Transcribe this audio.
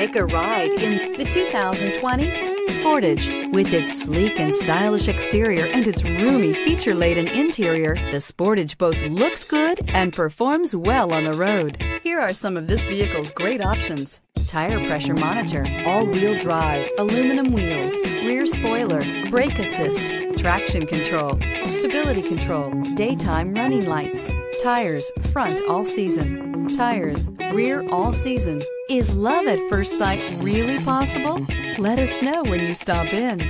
Take a ride in the 2020 Sportage. With its sleek and stylish exterior and its roomy feature-laden interior, the Sportage both looks good and performs well on the road. Here are some of this vehicle's great options. Tire pressure monitor, all-wheel drive, aluminum wheels, rear spoiler, brake assist, traction control, stability control, daytime running lights, tires, front all season, tires, rear all season. Is love at first sight really possible? Let us know when you stop in.